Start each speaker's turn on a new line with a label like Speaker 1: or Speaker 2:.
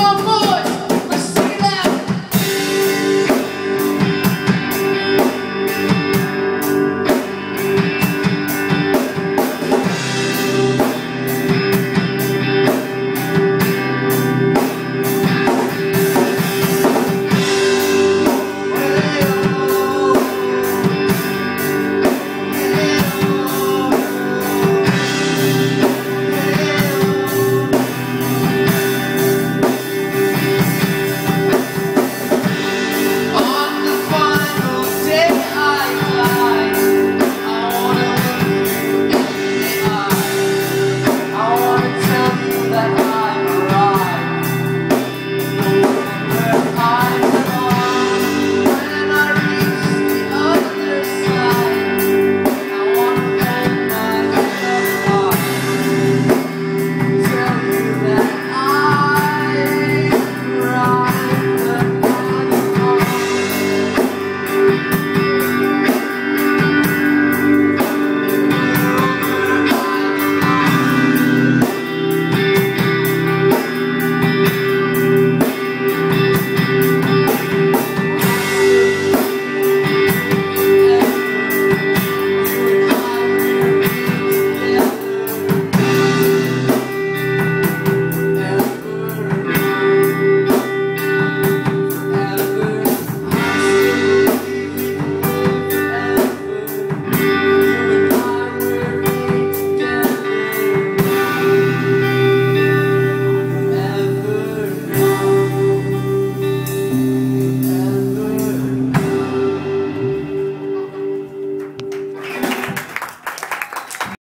Speaker 1: one more.